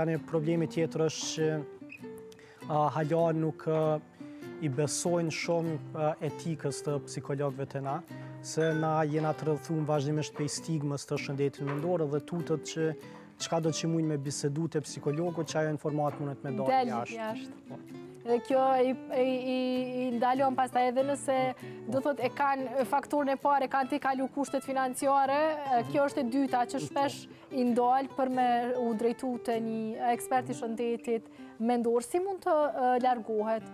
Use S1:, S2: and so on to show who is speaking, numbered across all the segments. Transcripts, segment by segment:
S1: Tani problemi tjetër është që hala nuk i besojnë shumë etikës të psikologëve te na, se na jena të rrethum vazhdimisht prej stigmës të shëndetit mendor dhe tuten që çka do që mujnë me bisedu te psikologu, që ajo informatë mundet me dalë jashtë. Del jashtë.
S2: Dhe kjo i ndalon pastaj edhe nëse do thotë e kanë faktorin e parë, janë tu i kalu kushtet financiare, kjo është e dyta që shpesh i ndal për me u drejtu te një ekspert i shëndetit mendor, si mund të largohet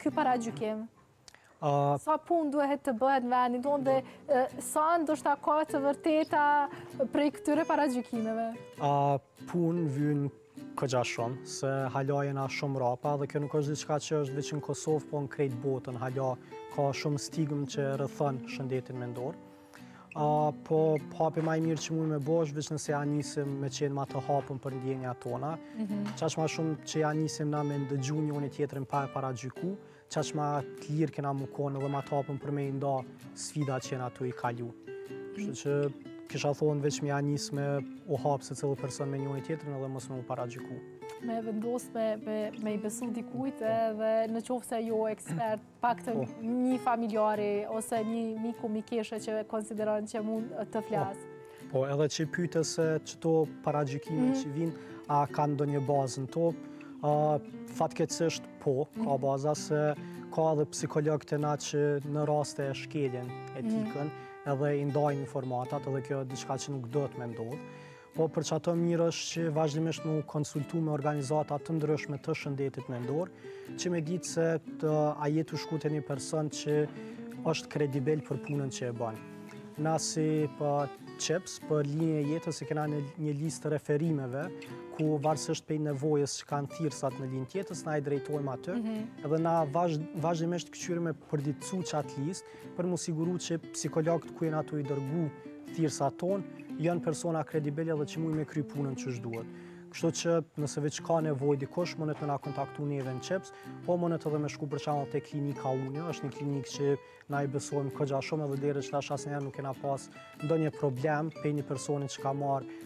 S2: ky paragjykim? Sa punë duhet të bëhet në vendin tonë dhe sa ndoshta a ka të vërteta prej këtyre paragjykimeve?
S1: Punë vyn kogja shumë, se hala jena shumë mrapa dhe kjo nuk është diçka që është veç në Kosovë, po në krejt botën, hala ka shumë stigmë që rrethon shëndetin mendor. Po, hapi ma i mirë që mund me bo është veç nëse ja nisim me qenë ma të hapun për ndjenja tona. Mhm. Qaq ma shumë që ja nisim na me ndëgju njoni-tjetrin pa e paragjyku, qaq ma të lirë kena me konë dhe ma të hapun për me i nda sfidat që jena tu i kalu. Kështu mhm. që kisha thonë veç me ja nisë me u hapë secili person me njoni-tjetrin dhe mos me u paragjyku.
S2: Me vendosë me i besu dikujtë dhe në qoftë se jo ekspert paktën një familjari ose një miku, mikeshe që konsideron që mund të po. flasë.
S1: Po, edhe që pyte se qëto paragjykime mhm. që vijnë, a kanë ndonjë bazë në to, fatkeqësisht po, ka mhm. baza se ka edhe psikologë te na që në raste e shkelin mhm. etikën, edhe i ndajnë informatat, edhe kjo diçka që nuk duhet me ndodhë. Po për qato mirë është që vazhdimisht me u konsultu me organizata të ndryshme të shëndetit mendor, që me ditë se a je tu shku te një person që është kredibel për punën që e banë. Na si QIPS, për Linjën e Jetës, e kena një listë të referimeve, ku varësisht prej nevojës që kanë thirrësat në linjë të jetës, na i drejtojmë aty, mhm. edhe na vazhdimisht kqyrim me përditësu qatë listë, Për m'u siguru që psikologët ku jena tu i dërgu thirrësat tonë, janë persona kredibile dhe që mujn me kry punën qysh duhet. Kështu që nëse veç ka nevojë dikush, munet me na kontaktu neve në QIPS, po munet edhe me shku për shembull te klinika Unë, është një klinikë që na i besojmë kogja shumë edhe dhere që tash asë njerë nuk e na pas Ndonjë problem prej një personi që ka marrë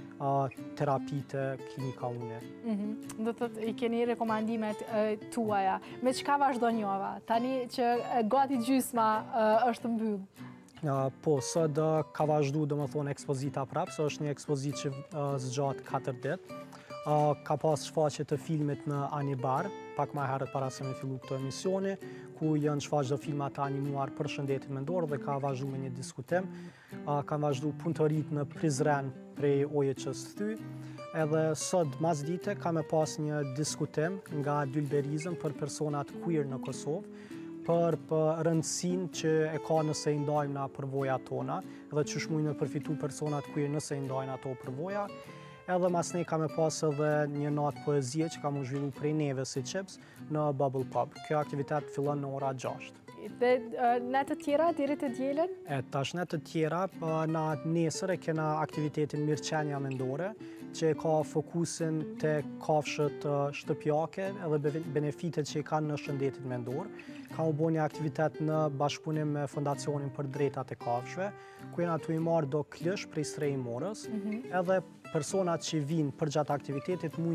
S1: terapi te klinika Unë.
S2: Mhm. Do thotë i keni rekomandimet tuaja. Me çka vazhdon java? Tani që gati gjysma është mbyllë?
S1: Po, sot ka vazhdu, domethonë, ekspozita prapë, se është një ekspozitë që zgjatë 4 ditë. Ka pas shfaqje të filmit në Anibar, pak ma herët para se me fillu ky emisioni, ku janë shfaqë dhe filma të animuar për shëndetin mendor dhe ka vazhdu me një diskutim. Ka vazhdu punëtoritë në Prizren prej OJQ-së THY. Edhe sot mas dite ka me pas një diskutim nga Dylberizm për personat queer në Kosovë, për për rëndësin që e ka nëse i ndajmë na përvoja tona dhe që ç'mujnë me përfitu personat queer nëse i ndajnë ato përvoja. Edhe masnej ka me pas edhe një natë poezie që ka m'u zhvillu prej neve si QIPS në Bubble Pub. Ky aktivitet fillon në ora 6.
S2: Dhe në të tjera, deri të dielën?
S1: E, tash në të tjera, po, na nesër e kena aktivitetin Mirqenja Mendore, që e ka fokusin te kafshët shtëpjake edhe benefitet që i kanë në shëndetin mendor. Ka m'u bo një aktivitet në bashkëpunim me Fondacionin për të Drejtat e Kafshëve, ku jena tu i marrë do klysh prej strehimores, mhm. edhe personat që vijnë përgjatë aktivitetit mund